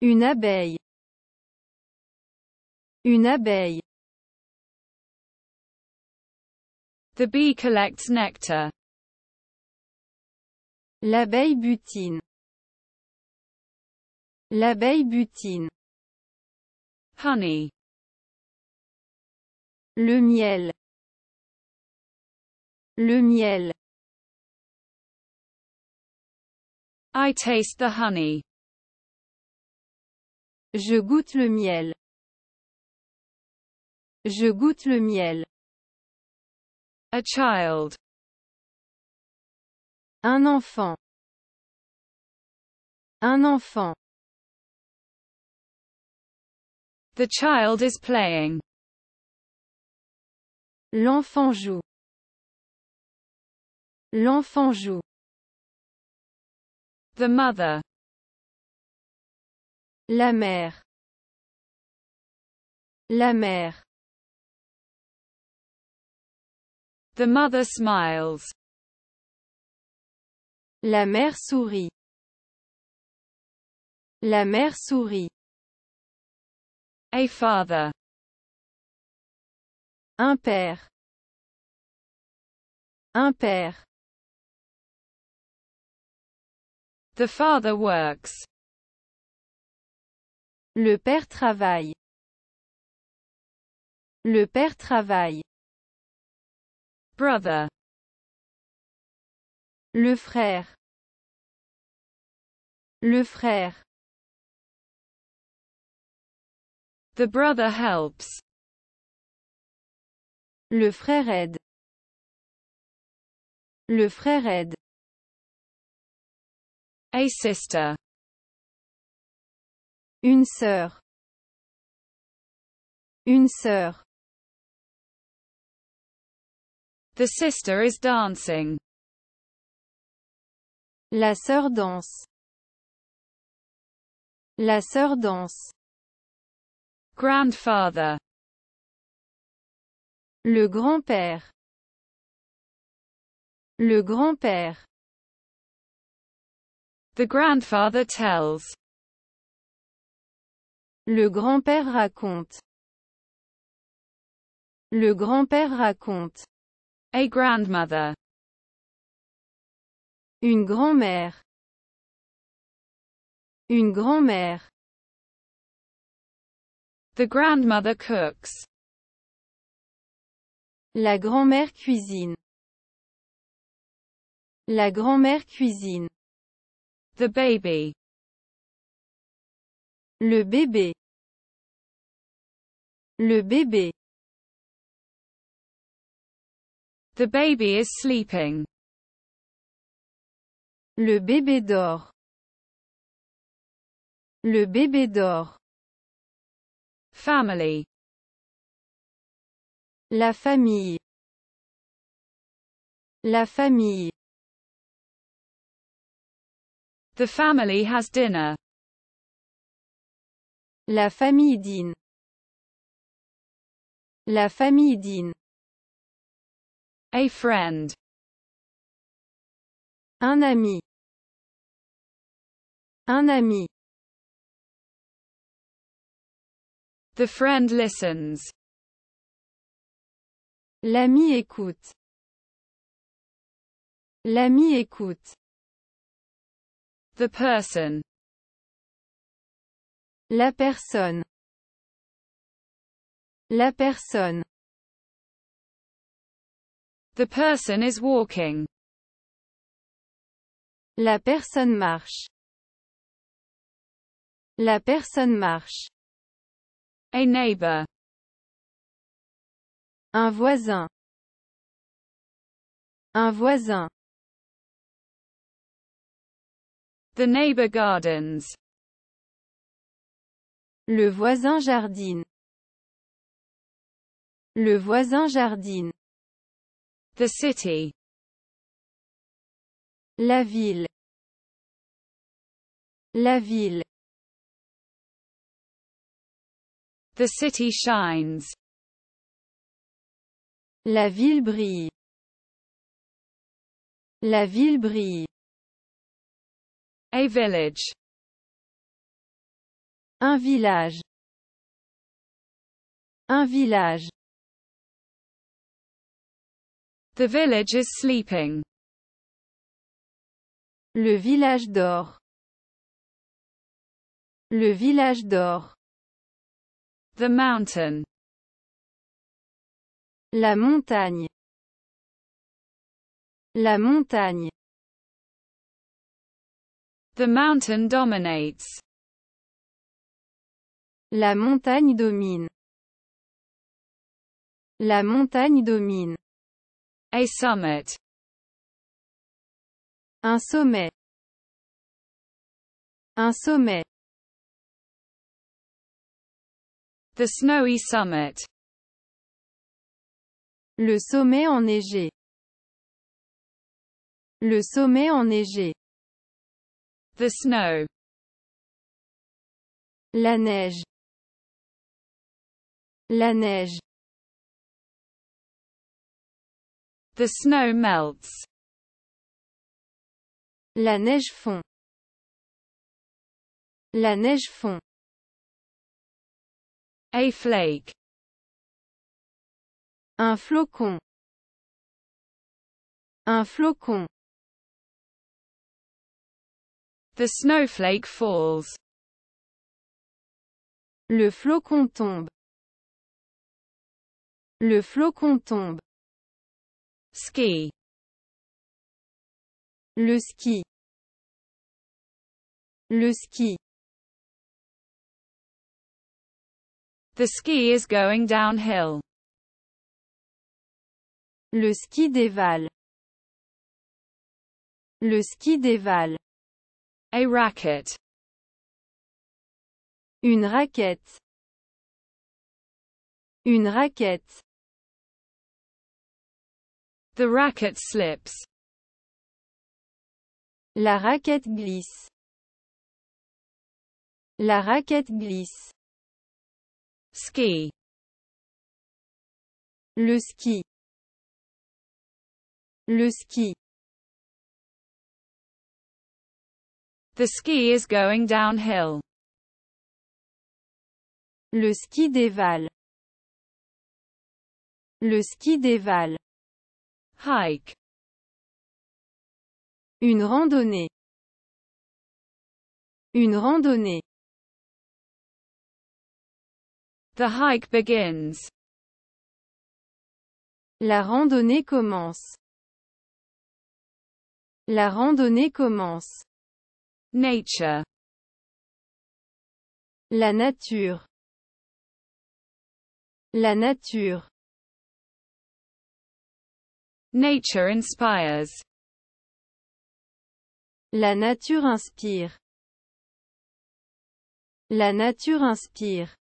Une abeille. Une abeille. The bee collects nectar. L'abeille butine. L'abeille butine. Honey. Le miel. Le miel. I taste the honey. Je goûte le miel. Je goûte le miel. A child. Un enfant. Un enfant. The child is playing. L'enfant joue. L'enfant joue. The mother. La mère. La mère. The mother smiles. La mère sourit. La mère sourit. A father. Un père. Un père. The father works. Le père travaille. Le père travaille. Brother. Le frère. Le frère. The brother helps. Le frère aide. Le frère aide. A sister. Une sœur. Une sœur. The sister is dancing. La sœur danse. La sœur danse. Grandfather. Le grand-père. Le grand-père. The grandfather tells. Le grand-père raconte. Le grand-père raconte. A grandmother. Une grand-mère. Une grand-mère. The grandmother cooks. La grand-mère cuisine. La grand-mère cuisine. The baby. Le bébé. Le bébé. The baby is sleeping. Le bébé dort. Le bébé dort. Family. La famille. La famille. The family has dinner. La famille dîne. La famille dîne. A friend. Un ami. Un ami. The friend listens. L'ami écoute. L'ami écoute. The person. La personne. La personne. The person is walking. La personne marche. La personne marche. A neighbor. Un voisin. Un voisin. The neighbor gardens. Le voisin jardine. Le voisin jardine. The city. La ville. La ville. The city shines. La ville brille. La ville brille. A village. Un village. Un village. The village is sleeping. Le village dort. Le village dort. The mountain. La montagne. La montagne. The mountain dominates. La montagne domine. La montagne domine. A summit. Un sommet. Un sommet. The snowy summit. Le sommet enneigé. Le sommet enneigé. The snow. La neige. La neige. The snow melts. La neige fond. La neige fond. A flake. Un flocon. Un flocon. The snowflake falls. Le flocon tombe. Le flocon tombe. Ski. Le ski. Le ski. The ski is going downhill. Le ski dévale. Le ski dévale. A racket. Une raquette. Une raquette. The racket slips. La raquette glisse. La raquette glisse. Ski. Le ski. Le ski. The ski is going downhill. Le ski dévale. Le ski dévale. Hike. Une randonnée. Une randonnée. The hike begins. La randonnée commence. La randonnée commence. Nature. La nature. La nature. Nature inspires. La nature inspire. La nature inspire.